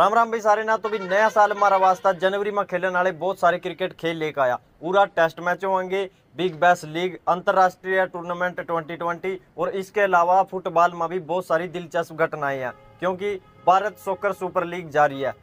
राम राम भाई, सारे ना तो भी नया साल हमारा वास्ता। जनवरी में खेलने वाले बहुत सारे क्रिकेट खेल लेकर आया। पूरा टेस्ट मैच होंगे, बिग बैस लीग, अंतरराष्ट्रीय टूर्नामेंट 2020 और इसके अलावा फुटबॉल में भी बहुत सारी दिलचस्प घटनाएँ हैं, क्योंकि भारत सोकर सुपर लीग जारी है।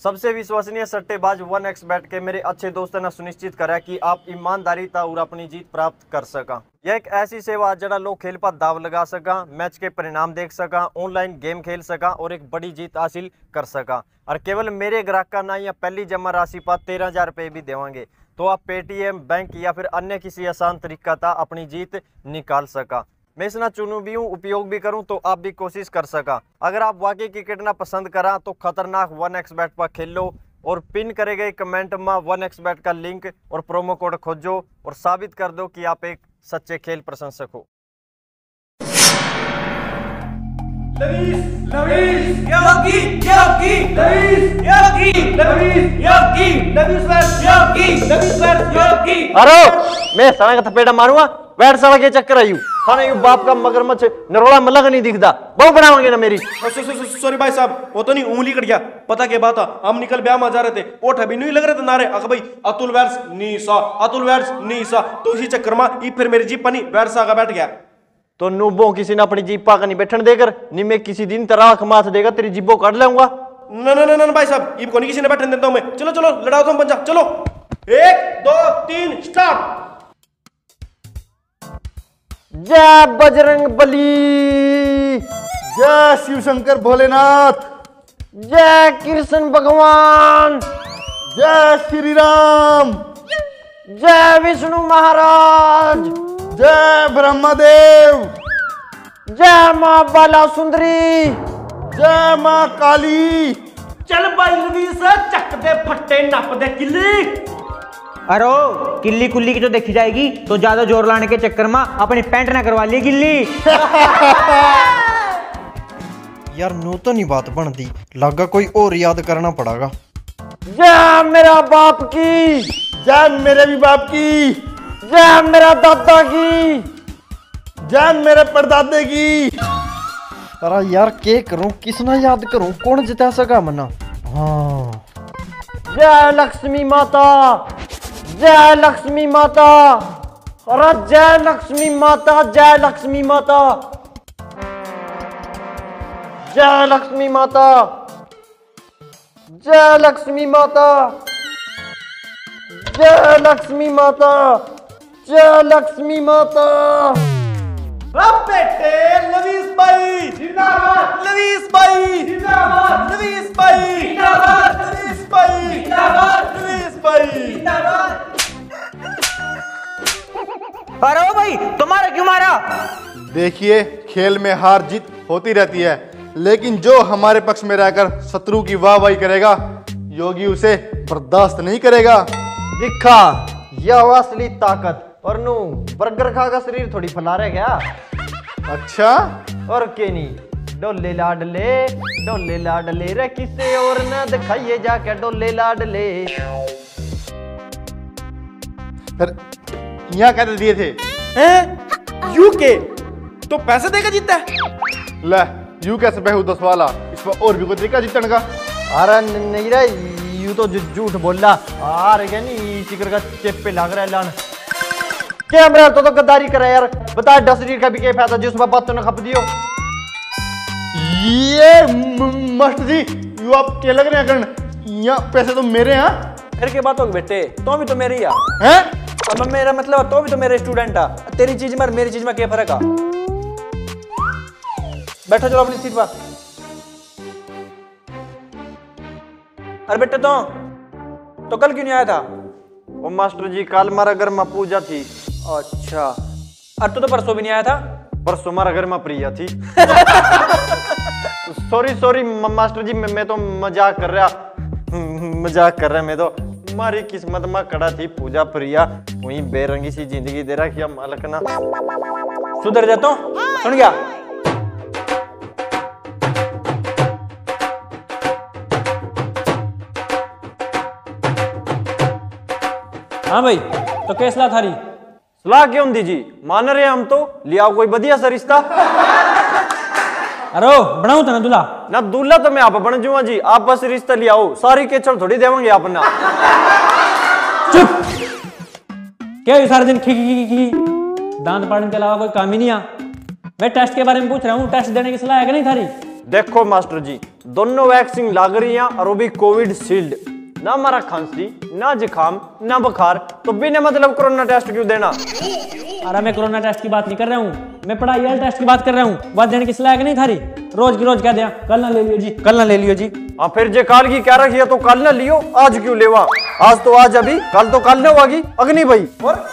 सबसे विश्वसनीय सट्टेबाज वन एक्स बैट के मेरे अच्छे दोस्तों ने सुनिश्चित करा कि आप ईमानदारी और अपनी जीत प्राप्त कर सका। यह एक ऐसी सेवा जरा लोग खेल पर दाव लगा सका, मैच के परिणाम देख सका, ऑनलाइन गेम खेल सका और एक बड़ी जीत हासिल कर सका। और केवल मेरे ग्राहक का ना, या पहली जमा राशि पर तेरह हज़ार रुपये भी देवांगे तो आप पेटीएम बैंक या फिर अन्य किसी आसान तरीका था अपनी जीत निकाल सका। मैं इसना चुनू भी हूँ उपयोग भी करूँ तो आप भी कोशिश कर सका। अगर आप वाकई क्रिकेट ना पसंद करा तो खतरनाक वन एक्स बैट पर खेल लो और पिन करे गए कमेंट में वन एक्स बैट का लिंक और प्रोमो कोड खोजो और साबित कर दो कि आप एक सच्चे खेल प्रशंसक हो। लवीस लवीस अरे मैं साला का थपेड़ा मारूँगा बैठ साला के चक्कर आई हूँ खाने यू बाप का मगरमच्छ नरोड़ा मलग नहीं दिखता। बहु बनाओगे ना मेरी। सॉरी भाई साहब वो तो नहीं उंगली कट गया। पता क्या बात हम निकल ब्याह में जा रहे थे ओठ अभी नहीं लग रहे थे नारे। अख भाई अतुल वैर्स नीसा अतुल वैर्स नीसा तो इसी चक्कर में ई फिर मेरी जीप पनी वैर्स आगा बैठ गया। तो नूबो किसी ने अपनी जीप पाकर नहीं बैठन देकर नी मैं किसी दिन तराख माथ देगा तेरी जीबो काट लाऊँगा। न न न न भाई साहब ई को नहीं किसी ने बैठने देता हूँ मैं। चलो चलो लड़ाओ तुम पंजा चलो। एक दो तीन स्टार्ट जय बजरंग बली। जय शिव शंकर भोलेनाथ। जय कृष्ण भगवान। जय श्री राम जय विष्णु महाराज। जय ब्रह्मदेव। जय माँ बाला सुंदरी। जय माँ काली। चल भाई लवीस चक दे फट्टे नप दे किल्ली अरे किल्ली कुल्ली की तो देखी जाएगी तो ज़्यादा ज़ोर लाने के चक्कर में अपनी पैंट ना करवा ली गिल्ली। यार नू तो नहीं बात बनती लगा कोई और याद करना पड़ेगा। जय मेरा बाप की जय मेरे भी बाप की जय मेरा दादा की जय मेरे परदादे की। अरे यार के करूँ किसना याद करूँ कौन जिता सका मना हाँ। जय लक्ष्मी माता जय लक्ष्मी माता। अरे जय लक्ष्मी माता जय लक्ष्मी माता। जय लक्ष्मी माता। जय लक्ष्मी माता। जय लक्ष्मी माता। जय लक्ष्मी माता बेटे लवीस भाई। जिंदाबाद। लवीस भाई। जिंदाबाद। लवीस भाई। जिंदाबाद। लवीस भाई। जिंदाबाद। लवीस भाई। अरे ओ भाई तुम्हारा क्यों मारा? देखिए खेल में हार जीत होती रहती है लेकिन जो हमारे पक्ष में रहकर शत्रु की वाहवाही करेगा योगी उसे बर्दाश्त नहीं करेगा। दिखा यह हुआ असली ताकत और नू बर्गर खा का शरीर थोड़ी फला रहे क्या? अच्छा? और के नहीं डोले लाडले डोले लाडले रे किसे और न दिखाइए जाके डोले लाडले फिर यहाँ कहते दिए थे। हैं? यूके तो पैसे देकर जीतता है? ले यू कैसे बेहू दस वाला इस पर और भी कोई तरीका जीतने का। अरे नहीं रे यू तो झूठ बोल। रहा आ रे क्या नहीं चिकर का चेप पे लग रहा है लान कैमरा तो तो गद्दारी करा यार। बता दस शरीर का भी क्या फ़ायदा जिसमें बात तो न खप दियो ये म- मास्टर जी यू आप क्या लग रहे हैं करण? यहाँ पैसे तो मेरे हैं फिर के बात होगी बेटे तो भी तो मेरे ही? अब मेरा मतलब तो भी तो मेरे स्टूडेंट आ। तेरी चीज़ में मेरी चीज़ में क्या फ़र्क आ? बैठो चलो अपनी सीट पर। अरे बेटे तो तो कल क्यों नहीं आया था? ओ मास्टर जी कल मारा घर में पूजा थी। अच्छा। अरे तू तो परसों भी नहीं आया था? परसों मारा घर में प्रिया थी। सॉरी सॉरी मास्टर जी मैं मैं तो मज़ाक कर रहा। मज़ाक कर रहा मैं तो। हमारी किस्मत में कड़ा थी पूजा प्रिया। वही बेरंगी सी ज़िंदगी दे रखी मालक ना। सुधर जाता हूँ सुन गया। हाँ भाई तो कैस ला थारी? सलाह क्यों दी? जी मान रहे हम तो। लिया कोई बढ़िया सा रिश्ता। अरे बनाऊ तना दूल्हा? ना दूल्हा तो मैं आप बन जुआ जी। आप बस रिश्ता ले आओ। सारी केचड़ थोड़ी देवेंगे अपना। चुप! क्या ये सारे दिन खी खी खी खी दांत पाड़ने के अलावा कोई काम ही नहीं आ मैं टेस्ट के बारे में पूछ रहा हूँ। टेस्ट देने की सलाह है कि नहीं थारी? देखो मास्टर जी दोनों वैक्सीन लाग रही हैं और वो भी कोविड शील्ड ना हमारा खांसी ना जुकाम ना बुखार तो बिना मतलब कोरोना टेस्ट क्यों देना? अरे मैं कोरोना टेस्ट की बात नहीं कर रहा हूँ। मैं पढ़ाई वाले टेस्ट की बात कर रहा हूँ। बात देने की सलाह नहीं थारी रोज की रोज कह दिया कल ना ले लियो जी। कल ना ले लियो जी। हाँ फिर जे काल की क्या रखी है तो कल ना लियो। आज क्यों लेवा? आज तो आज अभी कल तो कल ना होगी। अग्नि भाई। और?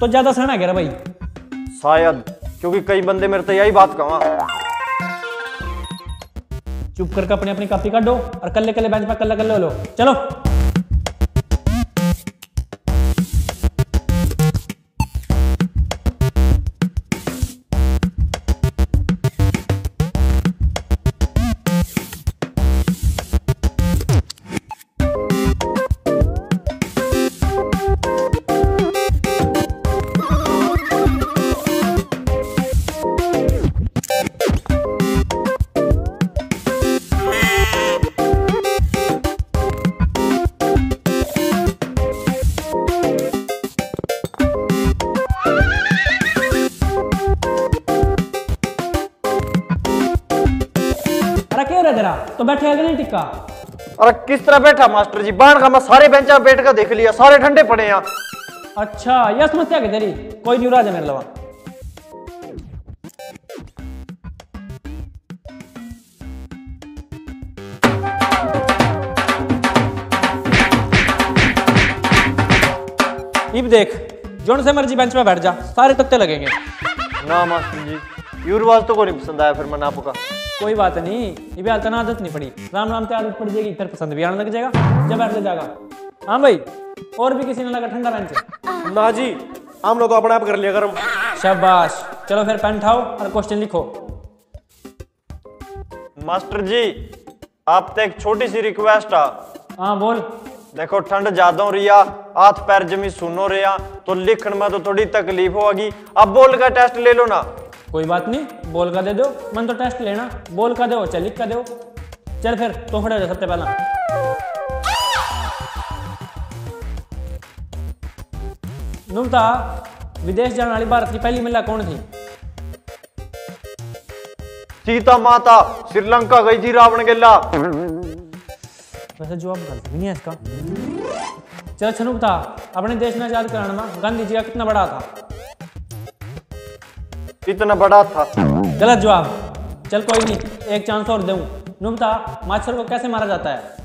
तो ज़्यादा सहना कह रहा भाई? शायद क्योंकि कई बंदे मेरे तो यही बात कहा। चुप करके अपनी अपनी कॉपी काटो और कल्ले कल्ले बेंच पर कल्ला कल्ले लो। चलो। बैठेगा कि नहीं टिक्का? अरे किस तरह बैठा मास्टर जी? बाण का मैं सारे बेंचा बैठ कर देख लिया सारे ठंडे पड़े हैं। अच्छा यह समस्या क्या तेरी कोई नहीं राजा मेरे लवा। इब देख जोन से मर्ज़ी बेंच में बैठ जा सारे तख्ते लगेंगे। ना मास्टर जी यूरवाज तो को नहीं पसंद आया फिर मैं ना पुका कोई बात नहीं। ये भी आदत नहीं पड़ी। राम राम से आदत पड़ जाएगी फिर पसंद भी आने लग जाएगा जब बैठ जाएगा हाँ भाई और भी किसी ने लगा ठंडा बेंच ना जी हम लोग तो अपने आप कर लिया गरम। शाबाश। चलो फिर पेन उठाओ और क्वेश्चन लिखो। मास्टर जी आप तो एक छोटी सी रिक्वेस्ट आ। हाँ बोल। देखो ठंड ज़्यादा हो रही है हाथ पैर जमी सुन रहे तो लिखण में तो थोड़ी तकलीफ़ होगी। अब बोल का टेस्ट ले लो ना। कोई बात नहीं बोल का दे दो मन तो टेस्ट लेना बोल का दो चल लिख का दो चल फिर तो खड़े हो सबसे पहला। नुमता विदेश जाने वाली भारत की पहली महिला कौन थी? सीता माता श्रीलंका गई थी रावण गेला। वैसे जवाब गलत नहीं है इसका। चल छनुकता अपने देश में आज़ाद कराने में गांधी जी का कितना बड़ा था? इतना बड़ा था। गलत जवाब। चल कोई नहीं एक चांस और दूँ। नुमता माछर को कैसे मारा जाता है?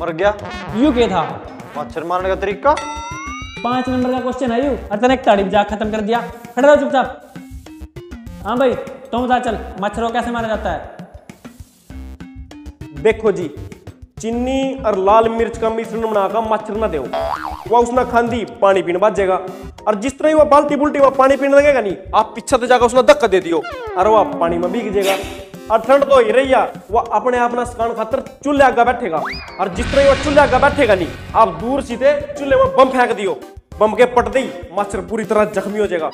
मर गया। यू के था। मच्छर मारने का तरीका? पाँच नंबर का क्वेश्चन है यू। और तने एक ताड़ी जा खत्म कर दिया। खड़े रहो चुपचाप। हाँ भाई तुम बता चल मच्छर को कैसे मारा जाता है? देखो जी चीनी और लाल मिर्च का मिश्रण बनाकर मच्छर ना दो वह उसने खांदी, पानी पीने बाद जाएगा। और जिस तरह वह बाल्टी बुल्टी वह पानी पीने लगेगा नहीं, आप पीछे से जाकर उसने धक्का दे दियो और वह पानी में भीग जाएगा। और ठंड तो ही रही वह अपने आप ना खातर चूल्हे आगे बैठेगा। और जिस तरह वह चूल्हे आगे बैठेगा नहीं, आप दूर सीधे चूल्हे में बम फेंक दियो। बम के पट दी मच्छर पूरी तरह जख्मी हो जाएगा।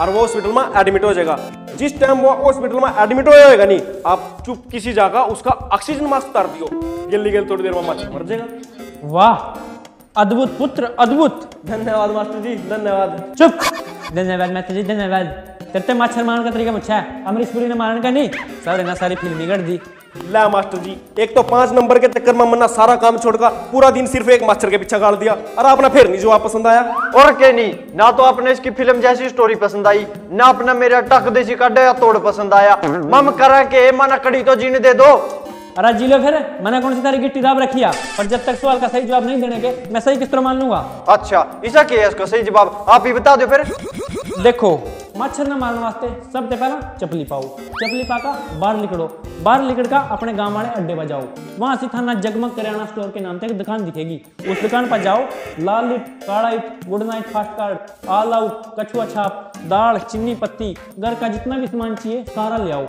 और वो हॉस्पिटल में एडमिट हो जाएगा। जिस टाइम वो हॉस्पिटल में एडमिट हो जाएगा नहीं आप चुप किसी जगह उसका ऑक्सीजन मास्क उतार दियो। गिल्ली गिल थोड़ी देर में मच्छर मर जाएगा। वाह अद्भुत पुत्र अद्भुत। धन्यवाद मास्टर जी धन्यवाद। चुप। धन्यवाद मास्टर जी धन्यवाद। तेरे मच्छर मारने का तरीका मुझे है। अमरीश पुरी ने मारने का नहीं। सारे ना सारी फ़िल्म बिगड़ दी। ला मास्टर जी एक तो पाँच नंबर के चक्कर में मन्ना सारा काम छोड़कर पूरा दिन सिर्फ़ एक मच्छर के पीछे गाड़ दिया। और आपने फिर नहीं जवाब पसंद आया। और के नहीं ना तो आपने इसकी फ़िल्म जैसी स्टोरी पसंद आई ना अपना मेरा टक देसी काटे या तोड़ पसंद आया। मम करा के मना कड़ी तो जीने दे दो। अरे जी लो फिर मैंने कौन सी तारी गिट्टी दाब रखी है? पर जब तक सवाल का सही जवाब नहीं देने के मैं सही किस तरह मान लूँगा? अच्छा ऐसा क्या है इसका सही जवाब आप ही बता दो फिर। देखो मच्छर ने मारने वास्ते सबसे पहला चपली पाओ। चपली पाका बाहर निकलो। बाहर निकल का अपने गाँव वाले अड्डे पर जाओ। वहाँ से थाना जगमग किराना स्टोर के नाम से एक दुकान दिखेगी। उस दुकान पर जाओ। लाल इट काला HIT good night, fast card all out कछुआ छाप, दाल चीनी पत्ती, घर का जितना भी सामान चाहिए सारा ले आओ।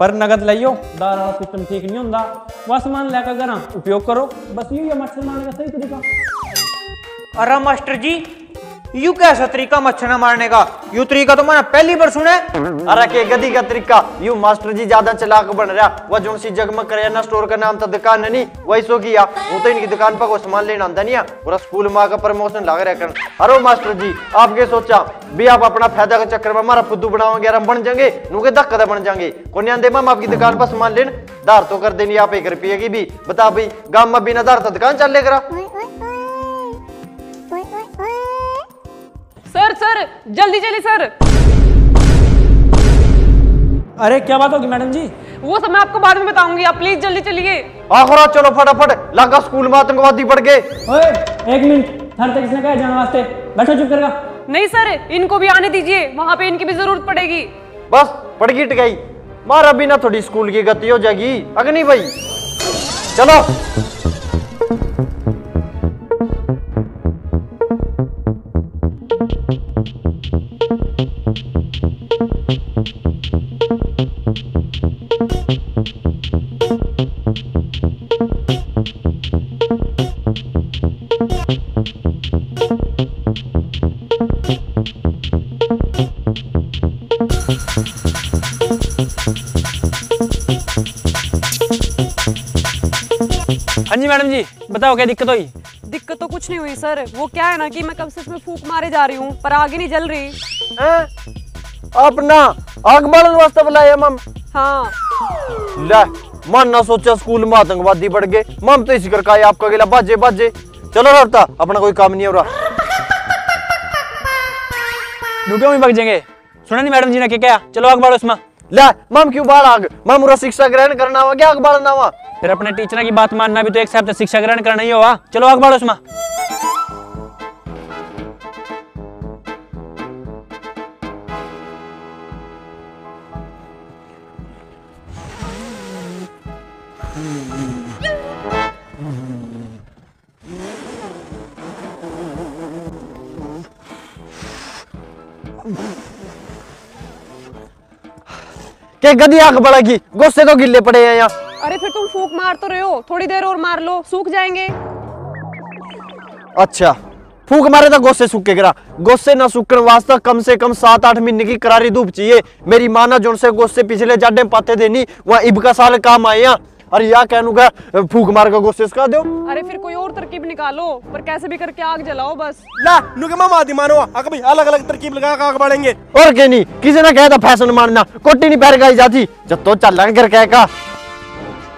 पर नगद लियो दाल वाला सिस्टम ठीक नहीं होता वह सामान लेकर घर उपयोग करो। बस यही मच्छर मारने का सही तरीका। अरे मास्टर जी यू कैसा तरीका मच्छर मारने का? यू तरीका तो मैंने पहली बार सुना है। अरे के गदी का तरीका? यू मास्टर जी ज़्यादा चलाक बन रहा। वह जो सी जगमग करियाना स्टोर का नाम था दुकान है नहीं, वही सो किया वो तो इनकी दुकान पर कोई सामान लेना आंदा नहीं है। पूरा स्कूल में आकर प्रमोशन लग रहा कर अरे मास्टर जी, आपके सोचा, भी आप अपना फ़ायदा के चक्कर में हमारा फुद्दू बनाओगे हम बन जाएँगे, नुके धक्का बन जाएँगे। को नहीं आंदे, मैम, आपकी दुकान पर सामान लेन? धार तो कर देनी आप एक रुपये की भी। बता भाई, गाँव में बिना धार तो दुकान चल लेकर सर सर जल्दी चलिए सर। अरे क्या बात होगी मैडम जी? वो सब मैं आपको बाद में बताऊँगी आप प्लीज़ जल्दी चलिए। आखिर चलो फटाफट लगा स्कूल में आतंकवादी बढ़ गए। एक मिनट थार तक किसने कहा जाने वास्ते। बैठो चुप करेगा नहीं सर इनको भी आने दीजिए वहाँ पे इनकी भी ज़रूरत पड़ेगी। बस पड़ गई मारा बिना थोड़ी स्कूल की गति हो जाएगी। अग्नि भाई चलो। बताओ क्या दिक्कत हुई दिक्कत तो कुछ नहीं हुई सर। वो क्या है ना कि मैं कब से इसमें फूक मारे जा रही हूँ पर आगे नहीं जल रही। अपना आग बालन वास्ते बुलाया मम। हाँ। ले मन ना सोचा स्कूल में आतंकवादी बढ़ गए। मम तो इसी करके आपका गिला बाजे बाजे। चलो रहा अपना कोई काम नहीं हो रहा रुके में भाग जाएँगे। सुना नहीं मैडम जी ने क्या क्या? चलो आग बाड़ो इसमें। ले मम क्यों बाल आग? मम शिक्षा ग्रहण करना हुआ क्या आग बालना हुआ? फिर अपने टीचर की बात मानना भी तो एक साथ शिक्षा ग्रहण करना ही होगा। चलो आग बाड़ो इसमें। के गदी आग बढ़ेगी गुस्से तो गिल्ले पड़े हैं यहाँ मार तो रहे हो। थोड़ी देर और मार लो सूख जाएँगे। अच्छा फूक मारे तो गोसे सूखे गिरा। गोसे ना सूखने वास्ते कम से कम सात आठ महीने की करारी धूप चाहिए। मेरी माँ ना जोन से गोसे पिछले जाडे पाते देनी वहाँ इब का साल काम आए यहाँ अरे या कहनू का फूक मार का गोसे इसका दो। अरे फिर कोई और तरकीब निकालो पर कैसे भी करके आग जलाओ बस। ला नुके मामा आदि मानो अक भाई अलग अलग तरकीब लगा आग बढ़ेंगे। और के नहीं? किसी ने कहा था फ़ैशन मारना कोटी नहीं पैर गाई जाती। जब तो चल रहा कर कह का।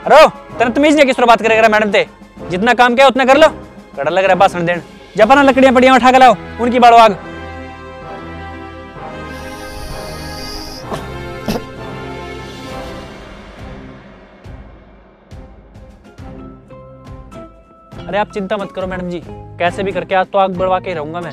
अरे तेरे तमीज नहीं किस बात करेगा मैडम ते। जितना काम किया, उतना कर लो। कड़ा लग रहा है भाषण देन जब ना लकड़ियाँ पड़ियाँ उठा के लाओ, उनकी बाड़ो आग। अरे आप चिंता मत करो मैडम जी, कैसे भी करके आज तो आग बढ़वा के रहूँगा मैं।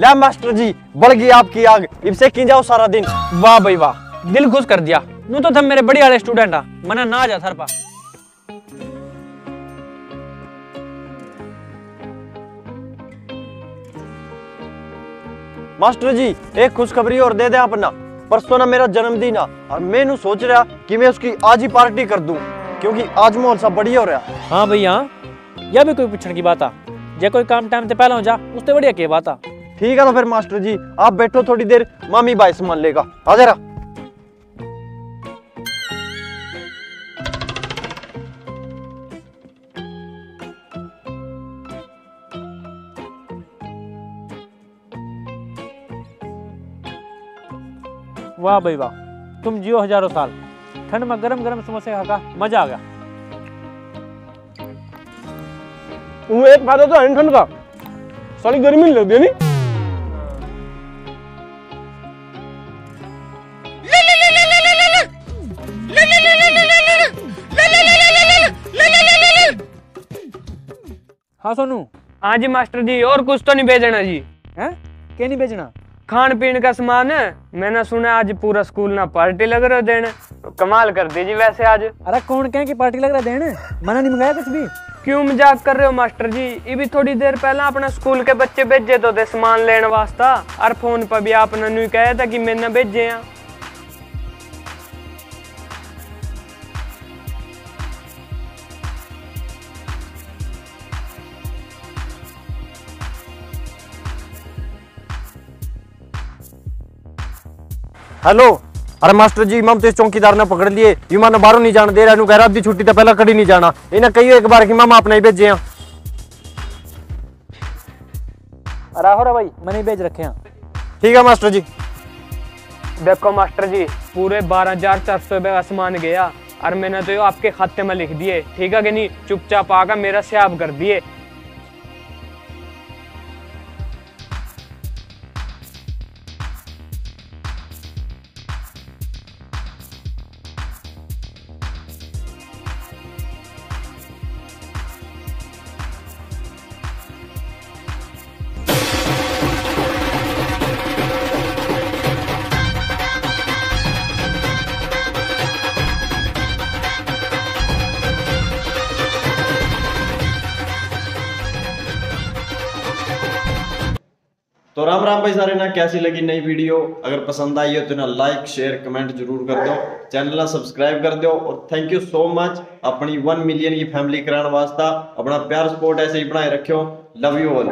ले मास्टर जी, बढ़ गई आपकी आग। इबसे की जाओ सारा दिन? वाह भाई वाह, दिल खुश कर दिया। नू तो थम मेरे बड़ी वाले स्टूडेंट आ। मना ना जा थर पा मास्टर जी, एक खुशखबरी और दे दे अपना। परसों ना मेरा जन्मदिन आ, और मैनू सोच रहा कि मैं उसकी आज ही पार्टी कर दूँ, क्योंकि आज माहौल सब बढ़िया हो रहा हाँ। भैया, यह भी कोई पूछने की बात आ। जे कोई काम टाइम ते पहले हो जा, उसते बढ़िया के बात आ? ठीक है तो फिर मास्टर जी आप बैठो थोड़ी देर मामी भाई सामान लेगा। आ जरा वाह भाई वाह तुम जियो हज़ारों साल। ठंड में गरम गरम समोसे खा का मज़ा आ गया। वो एक फ़ायदा तो है ठंड का। सारी गर्मी नहीं लगती है नहीं हाँ सोनू? हाँ जी मास्टर जी और कुछ तो नहीं भेजना जी। हैं? क्या नहीं बेचना खान पीन का सामान है मैंने सुना आज पूरा स्कूल ना पार्टी लग रहा देने। कमाल कर दीजिए वैसे आज। अरे कौन कहे कि पार्टी लग रहा देने? मैंने नहीं मंगाया कुछ भी? क्यों मज़ाक कर रहे हो मास्टर जी? ये भी थोड़ी देर पहले अपने स्कूल के बच्चे भेजे तो थे सामान लेने वास्ता। और फ़ोन पर भी आपने नहीं कहा था कि मैंने भेजे हैं। हेलो। अरे मास्टर जी मम तो इस चौकीदार ने पकड़ लिए। यू मानो बाहरों नहीं जाने दे रहा कह रहा अद्धी छुट्टी तो पहले कड़ी नहीं जाना। इन्हें कही एक बार कि मामा अपना ही भेजे अरे हो रहा भाई मैंने भेज रखे हैं। ठीक है मास्टर जी। देखो मास्टर जी पूरे बारह हज़ार चार सौ रुपये का सामान गया और मैंने तो आपके खाते में लिख दिए। ठीक है कि नहीं? चुपचाप आकर मेरा स्याब कर दिए। तो राम राम भाई सारे ना, कैसी लगी नई वीडियो? अगर पसंद आई हो तो ना लाइक शेयर कमेंट ज़रूर कर दो। चैनल ना सब्सक्राइब कर दो और थैंक यू सो मच अपनी वन मिलियन की फैमिली कराने वास्ता अपना प्यार सपोर्ट ऐसे ही बनाए रखियो। Love you all